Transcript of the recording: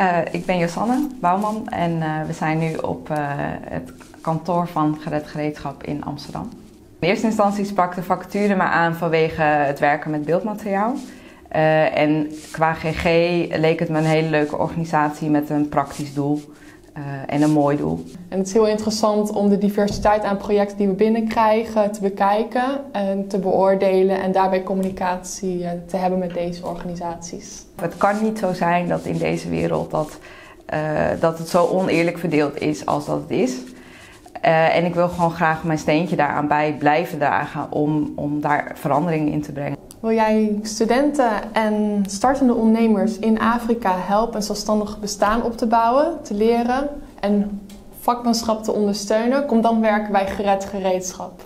Uh, ik ben Josanne Bouwman en uh, we zijn nu op uh, het kantoor van Gered Gereedschap in Amsterdam. In eerste instantie sprak de vacature me aan vanwege het werken met beeldmateriaal. en qua GG leek het me een hele leuke organisatie met een praktisch doel. En een mooi doel. En het is heel interessant om de diversiteit aan projecten die we binnenkrijgen te bekijken en te beoordelen en daarbij communicatie te hebben met deze organisaties. Het kan niet zo zijn dat in deze wereld dat, uh, dat het zo oneerlijk verdeeld is als dat het is. Uh, en ik wil gewoon graag mijn steentje daaraan bij blijven dragen om, om daar verandering in te brengen. Wil jij studenten en startende ondernemers in Afrika helpen een zelfstandig bestaan op te bouwen, te leren en vakmanschap te ondersteunen? Kom dan werken bij Gered Gereedschap.